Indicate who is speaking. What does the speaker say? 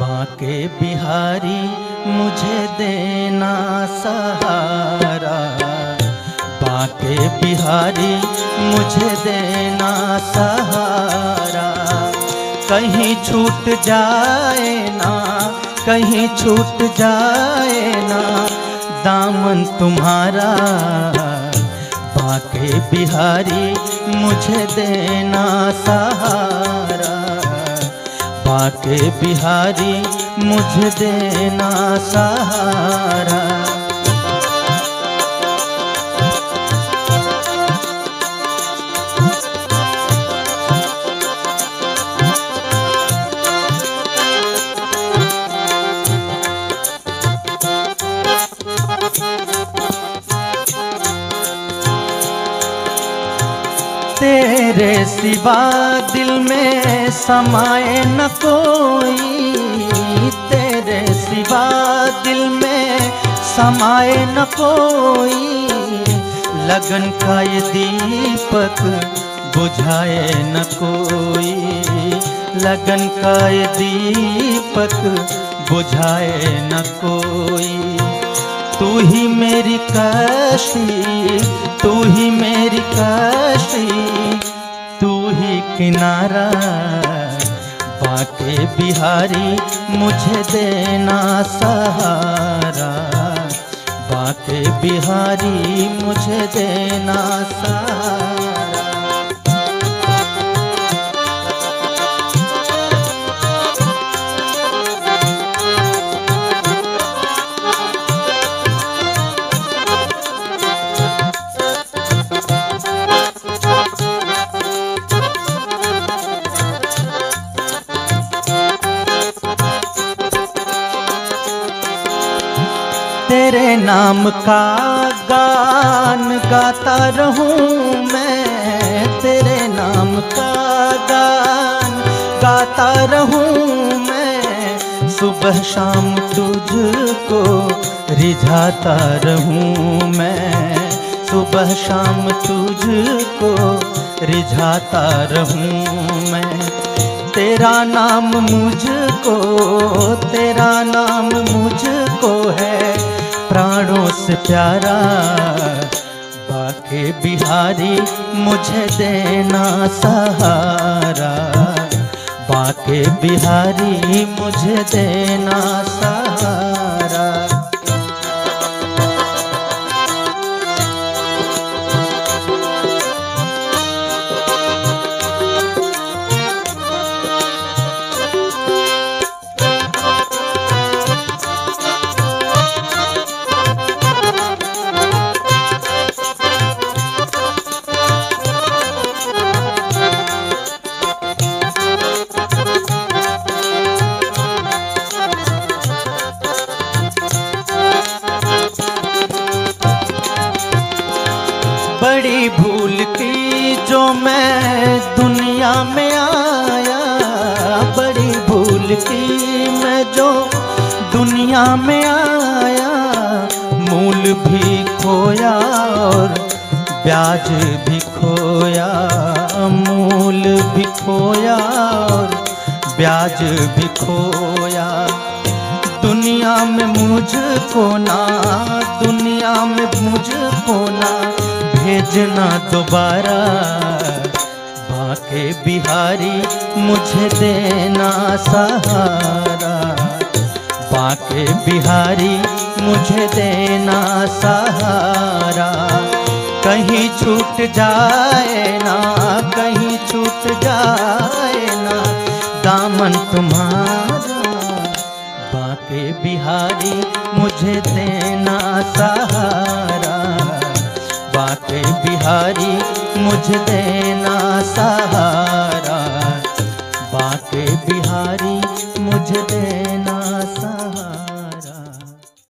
Speaker 1: बाके बिहारी, मुझे देना सहारा। बाके बिहारी, मुझे देना सहारा। कहीं छूट जाए ना, कहीं छूट जाए ना, दामन तुम्हारा बाके बिहारी मुझे देना सहारा। बाके बिहारी मुझे देना सहारा। तेरे सिवा दिल में समाए न कोई। तेरे सिवा दिल में समाए न कोई। लगन का ये दीपक बुझाए न कोई। लगन का ये दीपक बुझाए न कोई। तू ही मेरी काशी तू ही मेरी कश्ती बिहारी मुझे देना सहारा। बाके बिहारी मुझे देना सहारा। तेरे नाम का गान गाता रहूँ मैं। तेरे नाम का गान गाता रहूँ मैं। सुबह शाम तुझको रिझाता रहूँ मैं। सुबह शाम तुझको रिझाता रहूँ मैं। तेरा नाम मुझको, तेरा नाम मुझको है। प्राणों से प्यारा बाके बिहारी मुझे देना सहारा। बाके बिहारी मुझे देना सहारा बड़ी भूल की जो मैं दुनिया में आया। बड़ी भूल की मैं जो दुनिया में आया। मूल भी खोया और ब्याज भी खोया। मूल भी खोया और ब्याज भी खोया। दुनिया में मुझको ना, दुनिया में मुझको ना। भेजना दोबारा। बाके बिहारी, मुझे देना सहारा। बाके बिहारी, मुझे देना सहारा। कहीं छूट जाए ना, कहीं छूट जाए ना, दामन तुम्हारा। बाके बिहारी, मुझे देना सहारा। बिहारी मुझ देना सहारा। बाके बिहारी मुझ देना सहारा।